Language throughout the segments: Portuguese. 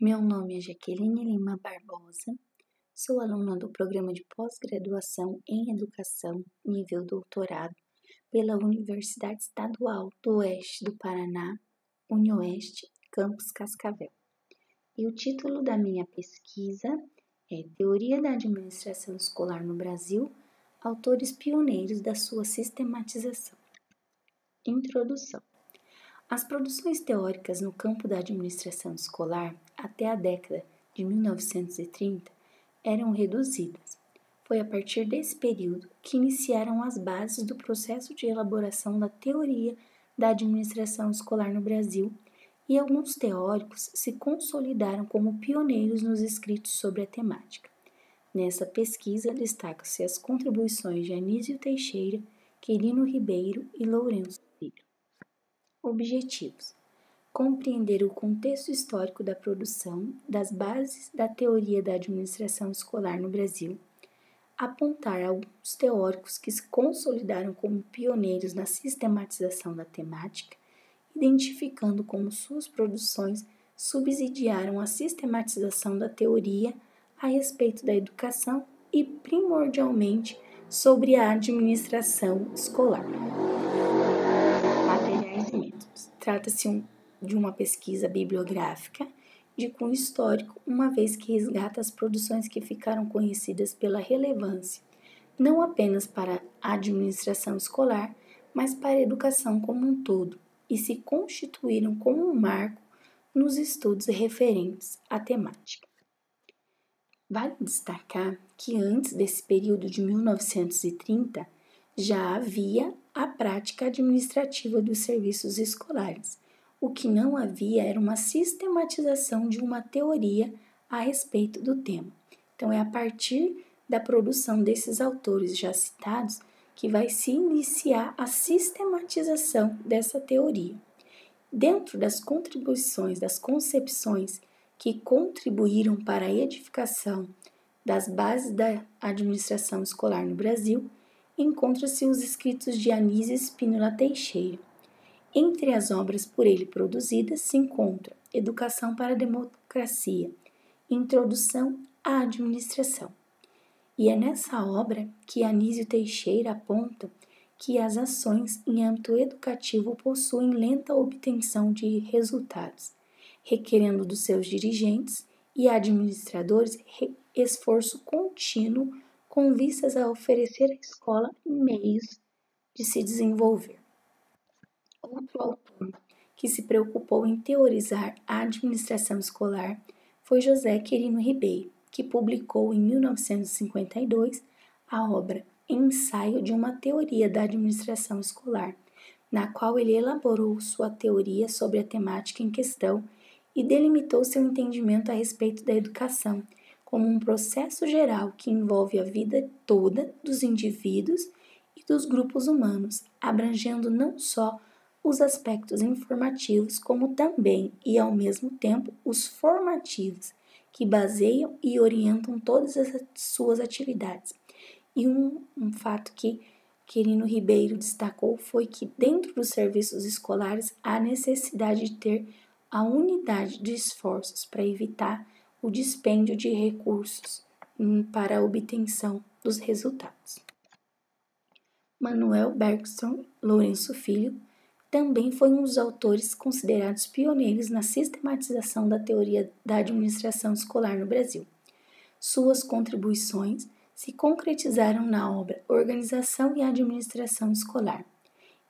Meu nome é Jaqueline Lima Barbosa, sou aluna do programa de pós-graduação em Educação, nível doutorado, pela Universidade Estadual do Oeste do Paraná, UniOeste, Campus Cascavel. E o título da minha pesquisa é Teoria da Administração Escolar no Brasil, autores pioneiros da sua sistematização. Introdução. As produções teóricas no campo da administração escolar até a década de 1930 eram reduzidas. Foi a partir desse período que iniciaram as bases do processo de elaboração da teoria da administração escolar no Brasil e alguns teóricos se consolidaram como pioneiros nos escritos sobre a temática. Nessa pesquisa destacam-se as contribuições de Anísio Teixeira, Quirino Ribeiro e Lourenço Filho. Objetivos: compreender o contexto histórico da produção das bases da teoria da administração escolar no Brasil, apontar alguns teóricos que se consolidaram como pioneiros na sistematização da temática, identificando como suas produções subsidiaram a sistematização da teoria a respeito da educação e, primordialmente, sobre a administração escolar. Trata-se de uma pesquisa bibliográfica de cunho histórico, uma vez que resgata as produções que ficaram conhecidas pela relevância, não apenas para a administração escolar, mas para a educação como um todo, e se constituíram como um marco nos estudos referentes à temática. Vale destacar que antes desse período de 1930 já havia a prática administrativa dos serviços escolares. O que não havia era uma sistematização de uma teoria a respeito do tema. Então, é a partir da produção desses autores já citados que vai se iniciar a sistematização dessa teoria. Dentro das contribuições, das concepções que contribuíram para a edificação das bases da administração escolar no Brasil, encontra-se os escritos de Anísio Espínola Teixeira. Entre as obras por ele produzidas se encontra Educação para a Democracia, Introdução à Administração. E é nessa obra que Anísio Teixeira aponta que as ações em âmbito educativo possuem lenta obtenção de resultados, requerendo dos seus dirigentes e administradores esforço contínuo com vistas a oferecer à escola meios de se desenvolver. Outro autor que se preocupou em teorizar a administração escolar foi José Quirino Ribeiro, que publicou em 1952 a obra Ensaio de uma Teoria da Administração Escolar, na qual ele elaborou sua teoria sobre a temática em questão e delimitou seu entendimento a respeito da educação como um processo geral que envolve a vida toda dos indivíduos e dos grupos humanos, abrangendo não só os aspectos informativos, como também e ao mesmo tempo os formativos, que baseiam e orientam todas as suas atividades. E um, um fato que Quirino Ribeiro destacou foi que, dentro dos serviços escolares, há necessidade de ter a unidade de esforços para evitar o dispêndio de recursos para a obtenção dos resultados. Manuel Bergstrom Lourenço Filho também foi um dos autores considerados pioneiros na sistematização da teoria da administração escolar no Brasil. Suas contribuições se concretizaram na obra Organização e Administração Escolar,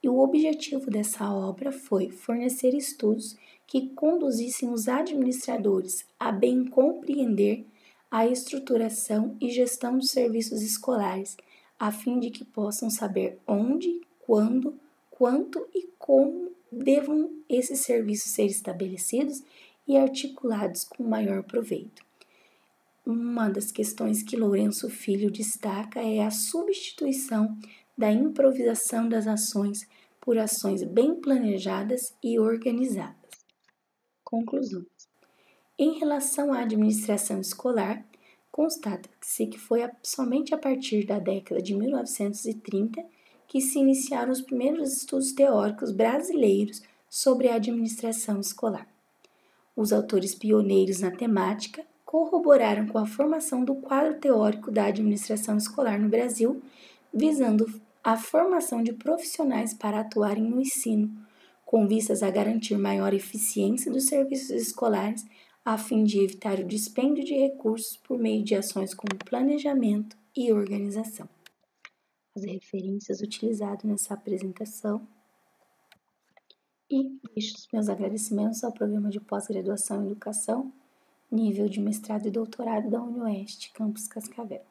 e o objetivo dessa obra foi fornecer estudos que conduzissem os administradores a bem compreender a estruturação e gestão dos serviços escolares, a fim de que possam saber onde, quando, quanto e como devam esses serviços ser estabelecidos e articulados com maior proveito. Uma das questões que Lourenço Filho destaca é a substituição da improvisação das ações por ações bem planejadas e organizadas. Conclusões. Em relação à administração escolar, constata-se que foi somente a partir da década de 1930 que se iniciaram os primeiros estudos teóricos brasileiros sobre a administração escolar. Os autores pioneiros na temática corroboraram com a formação do quadro teórico da administração escolar no Brasil, visando a formação de profissionais para atuarem no ensino, com vistas a garantir maior eficiência dos serviços escolares, a fim de evitar o dispêndio de recursos por meio de ações como planejamento e organização. As referências utilizadas nessa apresentação e deixo os meus agradecimentos ao programa de pós-graduação em educação, nível de mestrado e doutorado da UniOeste, campus Cascavel.